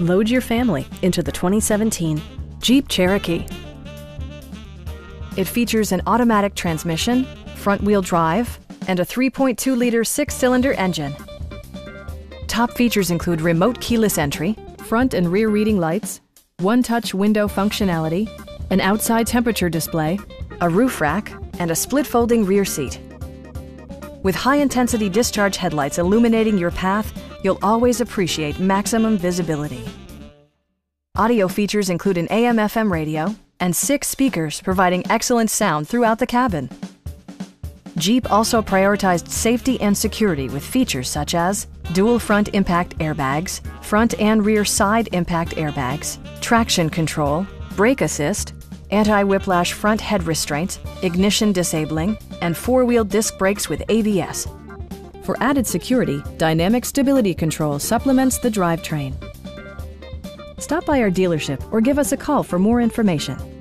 Load your family into the 2017 Jeep Cherokee. It features an automatic transmission, front-wheel drive, and a 3.2-liter six-cylinder engine. Top features include remote keyless entry, front and rear reading lights, one-touch window functionality, an outside temperature display, a roof rack, and a split folding rear seat. With high-intensity discharge headlights illuminating your path, you'll always appreciate maximum visibility. Audio features include an AM-FM radio and six speakers providing excellent sound throughout the cabin. Jeep also prioritized safety and security with features such as dual front impact airbags, front and rear side impact airbags, traction control, brake assist, anti-whiplash front head restraints, ignition disabling, and four-wheel disc brakes with ABS. For added security, Dynamic Stability Control supplements the drivetrain. Stop by our dealership or give us a call for more information.